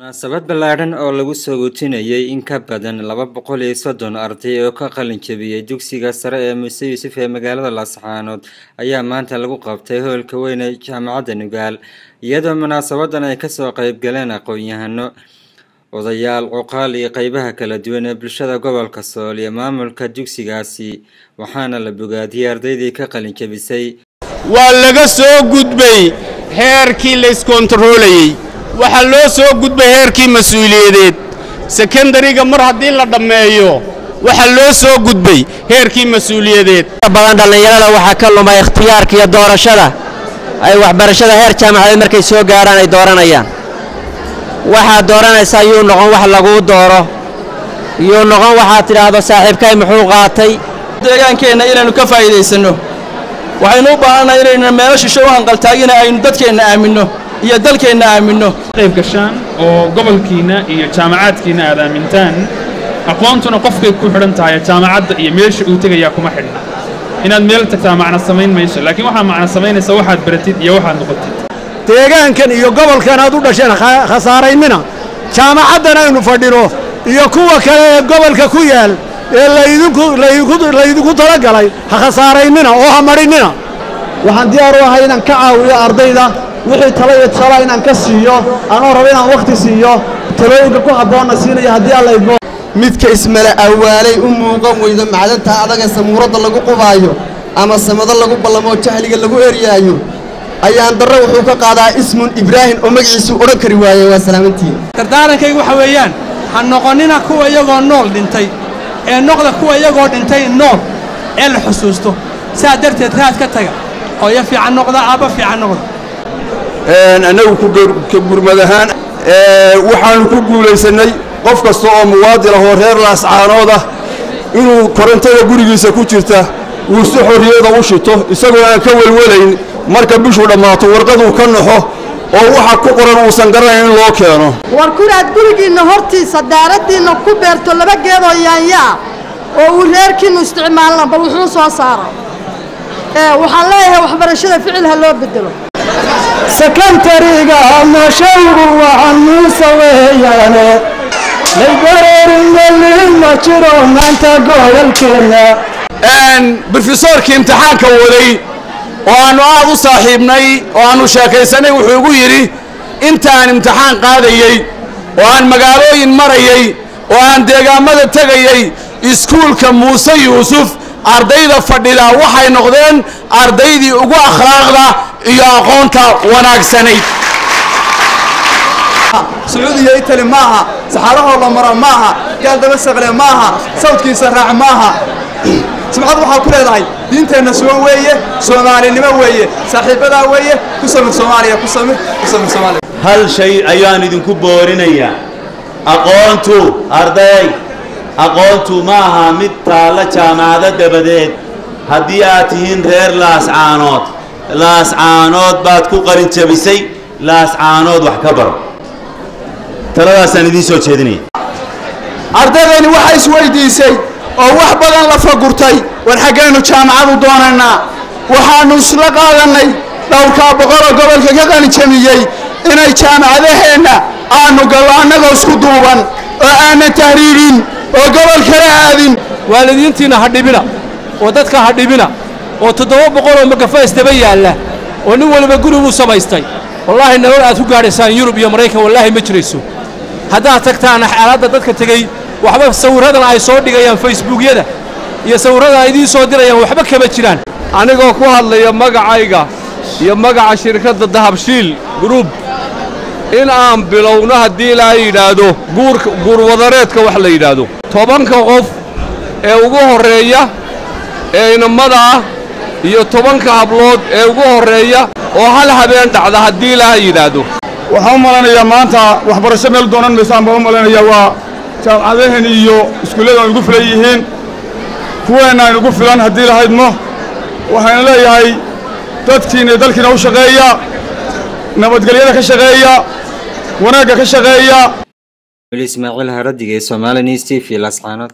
munaasabad ballaadhan oo lagu soo guujinayay in ka badan laba boqol iyo soddon arday oo ka qalin jabiyey dugsiga sare ee muuse yuusuf ee magaalada laascaanood ayaa maanta lagu qabtay hoolka weyn ee jaamacadda nugaal iyadoo munaasabadan ay ka soo qeyb galeen aqoon-yahano odayaal cuqaal iyo qeybaha kala duwan ee bulshada gobolka sool iyo maamulka dugsigaasi waxaana la bogaadiyey ardaydii ka qalin jabisay. Waa laga soo gudbay heerkii layskontaroolayey waxaa loo soo gudbay heerkii mas'uuliyadeed. Sekondariga mar haddii la dhammeeyo waxaa loo soo gudbay heerkii mas'uuliyadeed. Badan dhallinyarada waxaa ka lumay ikhtiyaarka iyo doorashada. Ay waxbarashada heer jaamacadeed markay soo gaarhaan ay dooranayaan. Waxaad dooranaysaa yuu noqon wax laguu dooro. Yuu noqon waxaad tidhaahdo saaxiibkay muxuu qaatay. Deegaankeenna inaynu ka faa'iidaysanno. Waxaynu u baahannahay inaynu meelo shisho u hanqaltaagina aynu dadkeenna aaminno iyo dalkeenna aaminno. Qayb gashaan oo gobolkiinna iyo jaamacaadkiinna aad aamintaan aqoontuna qofkay ku xidhan tahay jaamacadda iyo meesha uu tegayaa kuma xidhna. Inaad meel tagtaa macno samayn mayso laakiin waxaa macno samaynaysa waxaad baratid iyo waxaad noqotid. Deegaankan iyo gobolkan aad u dhasheen khasaaraynina jaamacaddan aynu fadhino iyo kuwa kale ee gobolka ku yaal ee laydinku talagalay ha khasaaraynina oo ha madhinina waxaan diyaar u ahay inaan ka caawiyo ardayda wixii talo iyo tusaalaha inaan ka siiyo anoo rabo inaan wakhti siiyo talooyinka ku habboonna siinaya haddii idmo midka ismale awaalay u muuqan weydo macdanta adaga samuuradda lagu qubaayo ama samado lagu ballamoo jahliga lagu eryaayo ayaan darro wuxuu ka qaadaa ismun ibraahim oo magaciisu odhan kari waaye waa salaamantiin. Dardaarankaygu waxa weeyaan ha noqonnina kuwa iyagoo nool dhintay ee noqda kuwa iyagoo dhintay nool ee la xusuusto. Saa darteed raad ka taga hooyo fiican noqda aabba fiican noqda annagu gurmad ahaan waxaannu ku guulaysannay qof kasta oo muwaadin ah oo reer laascaanood ah inuu korontada gurigiisa ku jirta uu si xorriyada u shito isagoo aan ka welwelayn marka bishuu dhammaato warqaduu ka naxo oo waxa ku qoran uusan garanayn in loo keeno. War gurigiinna hortiisa daaraddiinna ku beerto laba geedoo yaanyaa oo uu reerkiinnu isticmaalna bal wuxuu soo saara waxaan leeyahay waxbarashada ficil ha loo bedelo sekantariga mashaygu waxaan muuse weeyaane. Laygareeringelima jiro maanta gobolkeenna brofesoorkii imtixaanka waday oo aannu aad u saaxiibnay oo aannu sheekaysanay wuxuu igu yidhi intaan imtixaan qaadayey oo aan magaalooyin marayey oo aan deegaammada tegayey iskuulka muuse yuusuf ardayda fadhida waxay noqdeen ardaydii ugu akhlaaqda iyo aqoonta wanaagsanayd. Sacuudiya itali maaha saxaarahoo la maro maaha gaal daba saqle maaha sawdkiisa raac maaha. Sumcad waxaa ku leedahay diinteenna sugan weeye soomaalinimo weeye saaxiibbadaa weeye ku samir soomaaliya ku samir ku samir soomaaliya. Hal shay ayaan idinku boorinayaa. Aqoontu arday aqoontu ma aha mid taalla jaamacado dabadeed. Haddii aad tihiin reer laascaanood laascaanood baad ku qarin jabisay laascaanood wax ka baro. Taladaasaan idiin soo jeedinaya ardaydani waxay isweydiisay oo wax badan la fagurtay. War xaggaynu jaamacadu doonaynaa waxaannu isla qaadannay dhowrkaa boqoloo gobolka ka qalinjamiyey inay jaamacadaheenna aannu gallo annagoo isku duuban oo aanan tahriibin oo gobol kala aadin. Waalidiintiinna ha dhibina. Oo dadka ha dhibina oo toddoba boqoloo magafays daba yaalla oo nin waliba guriguu samaystay. Wallaahi nolol aad ku gaadhaysaan yurub iyo maraykan wallaahi ma jirayso. Haddaad tagtaana xaaladda dadka tegey waxba sawirradan ay soo dhigayaan facebookyada iyo sawirradan ay idiin soo dirayaan waxba kama jiraan. Anigoo ku hadlaya magacayga iyo magaca shirkadda dahabshiil gruub in aan bilowno haddii ilaa yidhaahdo guurwadareedka wax la yidhaahdo. Tobanka qof ee ugu horreeya ee inamada ah iyo tobanka hablood ee ugu horreeya oo hal habeen dhacda haddii ilaa yidhaahdo. Waxaan u malanayaa maanta waxbarasho meel doonan maysaan baan u malanayaa waa jaamacadaheen iyo iskuullada aan ugu filan yihiin. Kuweenna aynu ugu filan haddii lahaydmo waxaynu leeyahay dadkiina iyo dalkiina u shaqeeya nabadgelyada ka shaqeeya wanaagga ka shaqeeya. Ismaaciil haradig ee somali news t v laascaanood